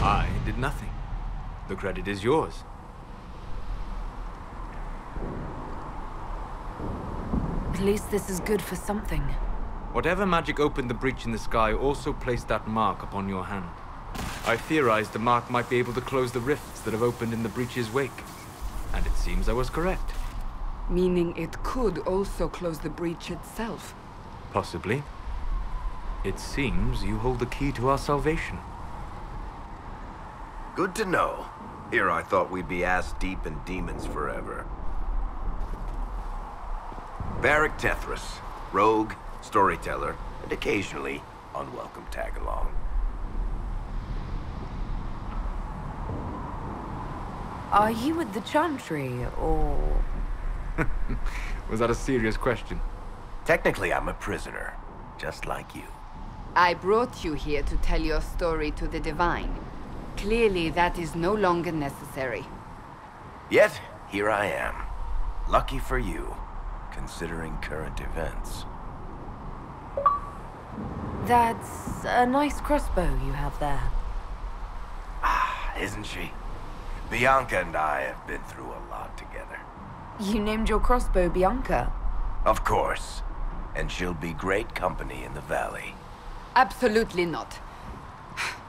did you do? I did nothing. The credit is yours. At least this is good for something. Whatever magic opened the breach in the sky also placed that mark upon your hand. I theorized the mark might be able to close the rifts that have opened in the breach's wake. And it seems I was correct. Meaning it could also close the breach itself. Possibly. It seems you hold the key to our salvation. Good to know. Here I thought we'd be ass deep in demons forever. Varric Tethras, rogue, storyteller, and occasionally unwelcome tag-along. Are you at the Chantry, or...? Was that a serious question? Technically, I'm a prisoner, just like you. I brought you here to tell your story to the Divine. Clearly, that is no longer necessary. Yet, here I am. Lucky for you, considering current events. That's a nice crossbow you have there. Ah, isn't she? Bianca and I have been through a lot together. You named your crossbow Bianca? Of course. And she'll be great company in the valley. Absolutely not.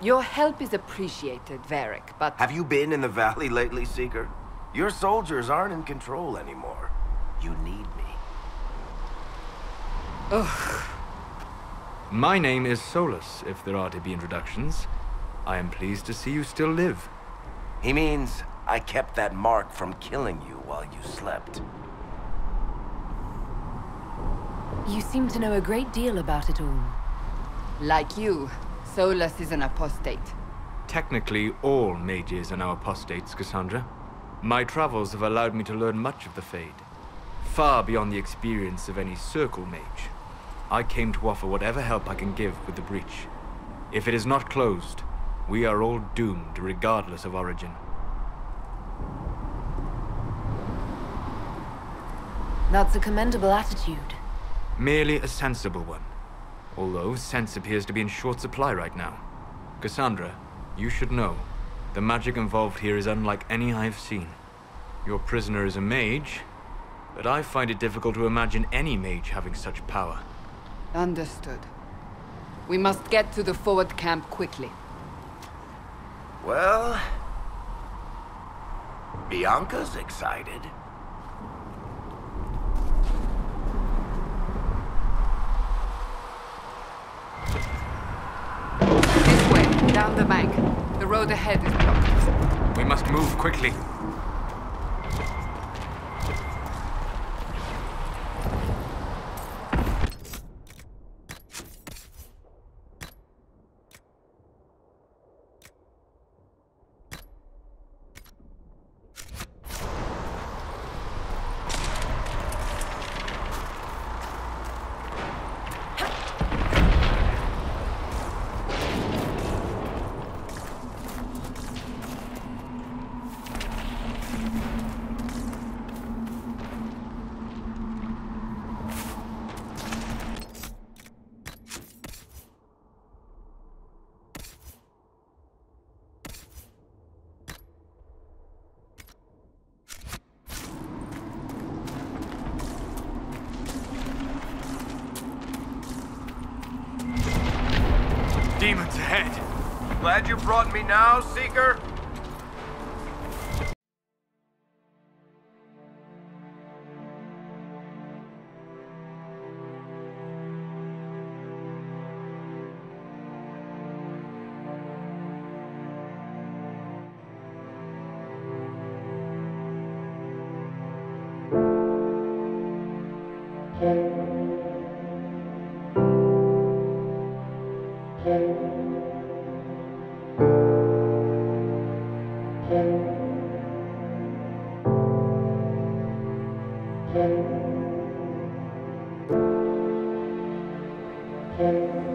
Your help is appreciated, Varric, but... Have you been in the valley lately, Seeker? Your soldiers aren't in control anymore. You need me. Ugh. My name is Solas, if there are to be introductions. I am pleased to see you still live. He means I kept that mark from killing you while you slept. You seem to know a great deal about it all. Like you, Solas is an apostate. Technically, all mages are now apostates, Cassandra. My travels have allowed me to learn much of the Fade. Far beyond the experience of any Circle mage. I came to offer whatever help I can give with the breach. If it is not closed, we are all doomed regardless of origin. That's a commendable attitude. Merely a sensible one. Although sense appears to be in short supply right now. Cassandra, you should know. The magic involved here is unlike any I've seen. Your prisoner is a mage, but I find it difficult to imagine any mage having such power. Understood. We must get to the forward camp quickly. Well... Bianca's excited. This way, down the bank. The road ahead is blocked. We must move quickly. Demons ahead! Glad you brought me now, Seeker? Thank you.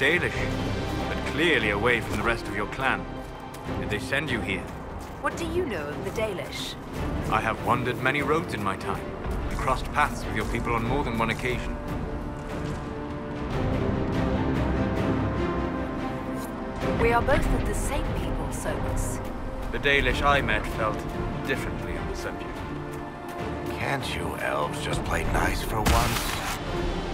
Dalish, but clearly away from the rest of your clan. Did they send you here? What do you know of the Dalish? I have wandered many roads in my time, and crossed paths with your people on more than one occasion. We are both of the same people, Solas. The Dalish I met felt differently on the subject. Can't you elves just play nice for once?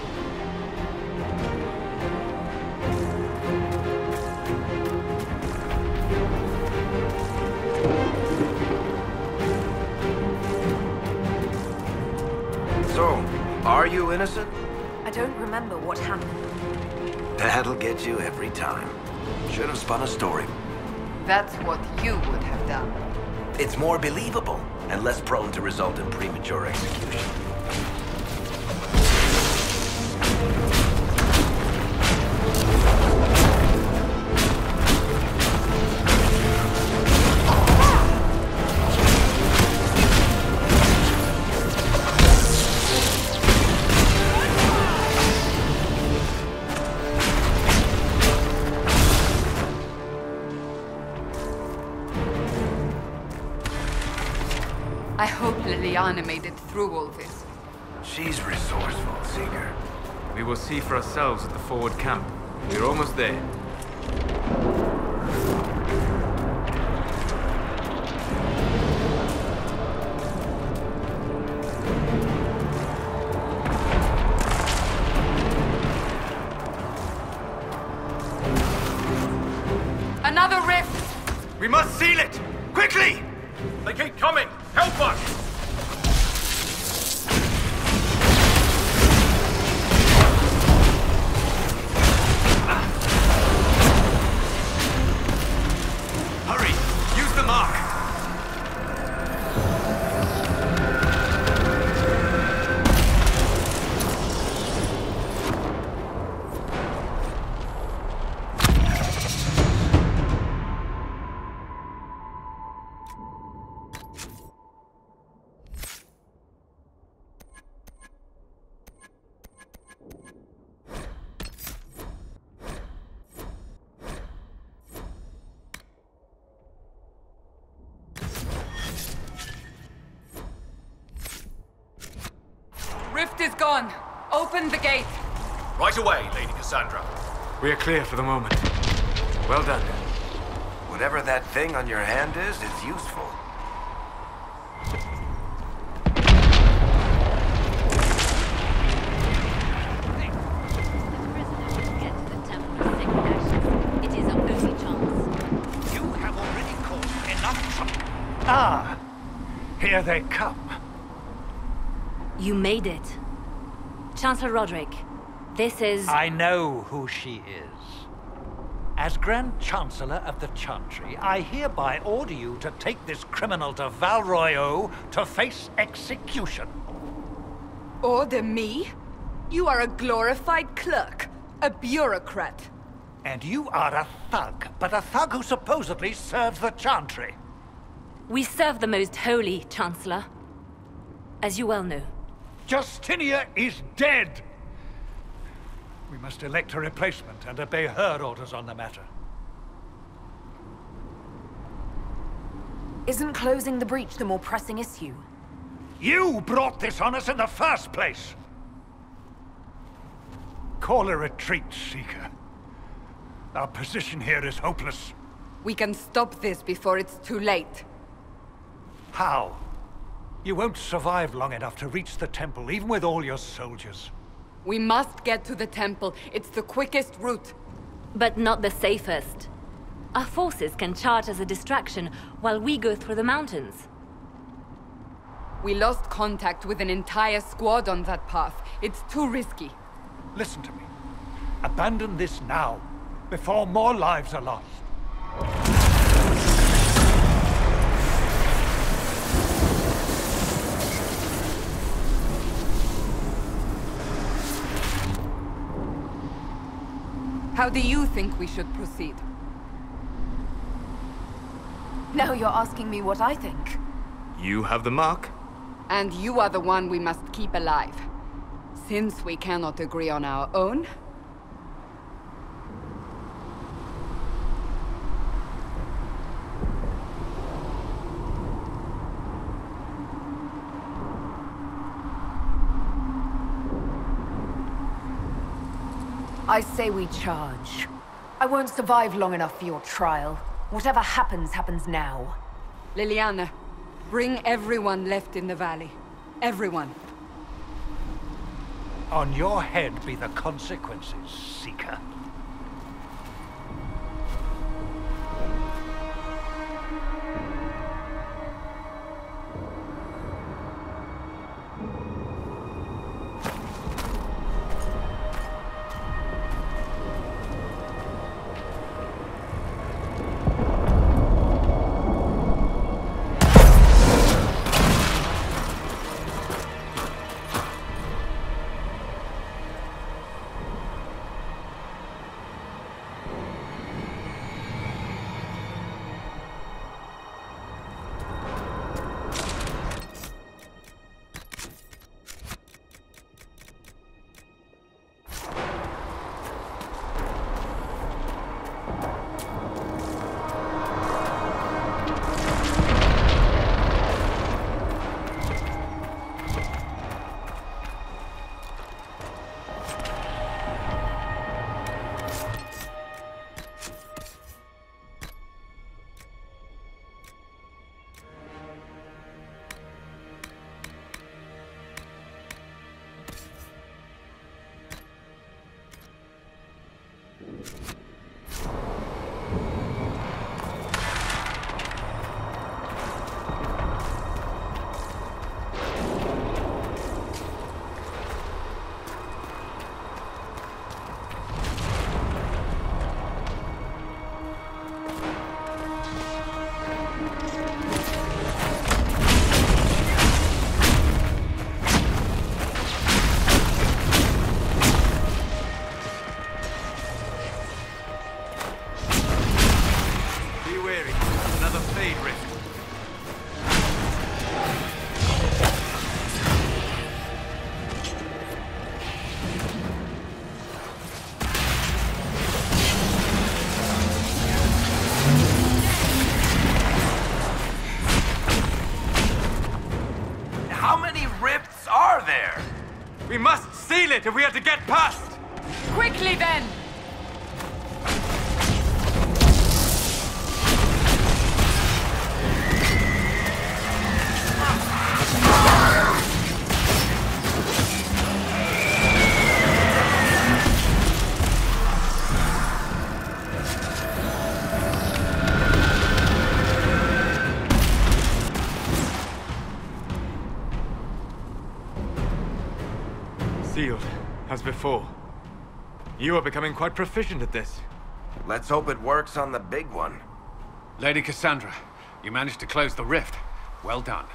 So, are you innocent? I don't remember what happened. That'll get you every time. Should have spun a story. That's what you would have done. It's more believable and less prone to result in premature execution. Hope made it through all this. She's resourceful, Seeker. We will see for ourselves at the forward camp. We're almost there. Another rift! We must seal it! Quickly! They keep coming! Help us! Rift is gone. Open the gate. Right away, Lady Cassandra. We are clear for the moment. Well done. Whatever that thing on your hand is, it's useful. It is our only chance. You have already caused enough trouble. Ah, here they come. You made it. Chancellor Roderick, this is... I know who she is. As Grand Chancellor of the Chantry, I hereby order you to take this criminal to Val Royeaux to face execution. Order me? You are a glorified clerk, a bureaucrat. And you are a thug, but a thug who supposedly serves the Chantry. We serve the most holy, Chancellor. As you well know. Justinia is dead! We must elect a replacement and obey her orders on the matter. Isn't closing the breach the more pressing issue? You brought this on us in the first place! Call a retreat, Seeker. Our position here is hopeless. We can stop this before it's too late. How? You won't survive long enough to reach the temple, even with all your soldiers. We must get to the temple. It's the quickest route. But not the safest. Our forces can charge as a distraction while we go through the mountains. We lost contact with an entire squad on that path. It's too risky. Listen to me. Abandon this now, before more lives are lost. How do you think we should proceed? Now you're asking me what I think. You have the mark? And you are the one we must keep alive. Since we cannot agree on our own, I say we charge. I won't survive long enough for your trial. Whatever happens, happens now. Leliana, bring everyone left in the valley. Everyone. On your head be the consequences, Seeker. Fade rift. How many rifts are there? We must seal it if we are to get past! Quickly then! Before. You are becoming quite proficient at this. Let's hope it works on the big one. Lady Cassandra, you managed to close the rift. Well done.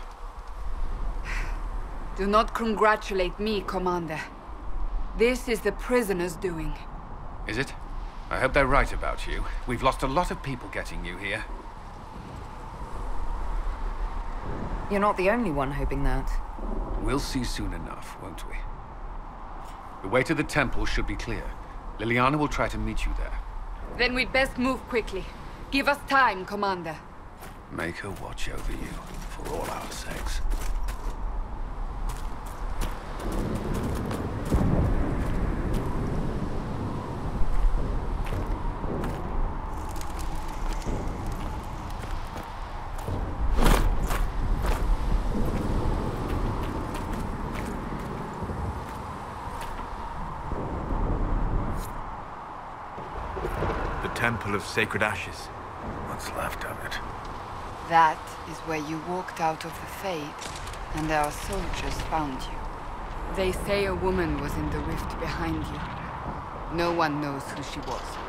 Do not congratulate me, Commander. This is the prisoner's doing. Is it? I hope they're right about you. We've lost a lot of people getting you here. You're not the only one hoping that. We'll see soon enough, won't we? The way to the temple should be clear. Leliana will try to meet you there. Then we'd best move quickly. Give us time, Commander. Maker watch over you, for all our sakes. Temple of Sacred Ashes. What's left of it? That is where you walked out of the Fade, and our soldiers found you. They say a woman was in the rift behind you. No one knows who she was.